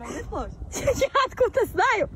Я откуда знаю?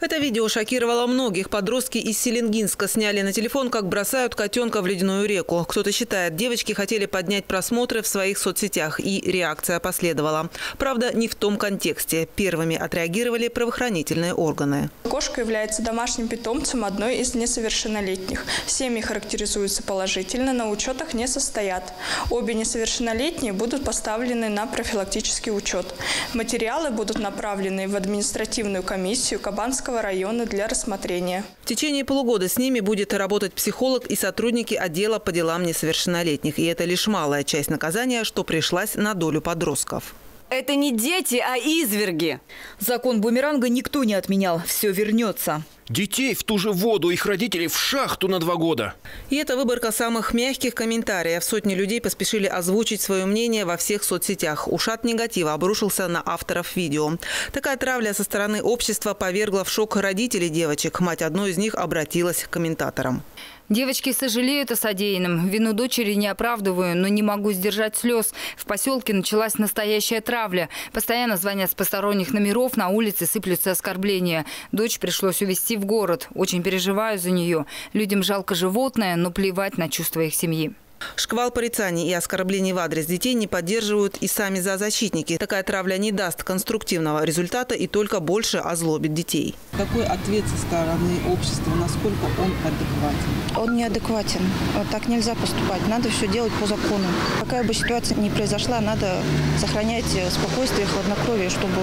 Это видео шокировало многих. Подростки из Селенгинска сняли на телефон, как бросают котенка в ледяную реку. Кто-то считает, девочки хотели поднять просмотры в своих соцсетях, и реакция последовала. Правда, не в том контексте. Первыми отреагировали правоохранительные органы. Кошка является домашним питомцем одной из несовершеннолетних. Семьи характеризуются положительно, на учетах не состоят. Обе несовершеннолетние будут поставлены на профилактический учет. Материалы будут направлены в административную комиссию Кабанского района для рассмотрения. В течение полугода с ними будет работать психолог и сотрудники отдела по делам несовершеннолетних. И это лишь малая часть наказания, что пришлась на долю подростков. Это не дети, а изверги. Закон бумеранга никто не отменял. Все вернется. Детей в ту же воду, их родителей в шахту на два года. И это выборка самых мягких комментариев. Сотни людей поспешили озвучить свое мнение во всех соцсетях. Ушат негатива обрушился на авторов видео. Такая травля со стороны общества повергла в шок родителей девочек. Мать одной из них обратилась к комментаторам. Девочки сожалеют о содеянном. Вину дочери не оправдываю, но не могу сдержать слез. В поселке началась настоящая травля. Постоянно звонят с посторонних номеров, на улице сыплются оскорбления. Дочь пришлось увезти в город. Очень переживаю за нее. Людям жалко животное, но плевать на чувства их семьи. Шквал порицаний и оскорблений в адрес детей не поддерживают и сами зоозащитники. Такая травля не даст конструктивного результата и только больше озлобит детей. Какой ответ со стороны общества, насколько он адекватен? Он неадекватен. Вот так нельзя поступать. Надо все делать по закону. Какая бы ситуация ни произошла, надо сохранять спокойствие, хладнокровие, чтобы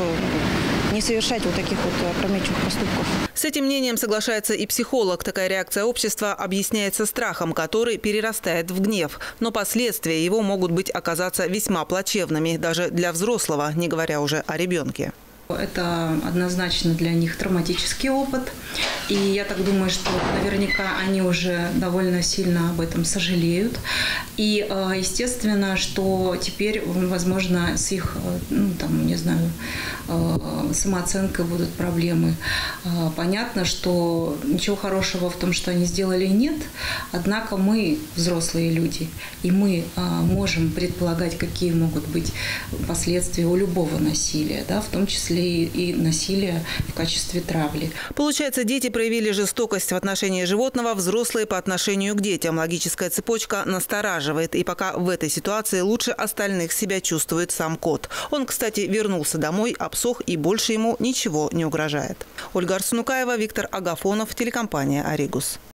не совершать вот таких вот опрометчивых поступков. С этим мнением соглашается и психолог. Такая реакция общества объясняется страхом, который перерастает в гнев. Но последствия его могут быть оказаться весьма плачевными даже для взрослого, не говоря уже о ребенке. Это однозначно для них травматический опыт. И я так думаю, что наверняка они уже довольно сильно об этом сожалеют. И, э, естественно, что теперь, возможно, с их, э, ну, там, не знаю, э, самооценкой будут проблемы. Понятно, что ничего хорошего в том, что они сделали, нет. Однако мы взрослые люди, и мы можем предполагать, какие могут быть последствия у любого насилия, да, в том числе числе и насилие в качестве травли. Получается, дети проявили жестокость в отношении животного, взрослые по отношению к детям. Логическая цепочка настораживает. И пока в этой ситуации лучше остальных себя чувствует сам кот. Он, кстати, вернулся домой, обсох и больше ему ничего не угрожает. Ольга Арсунукаева, Виктор Агафонов, телекомпания «Оригус».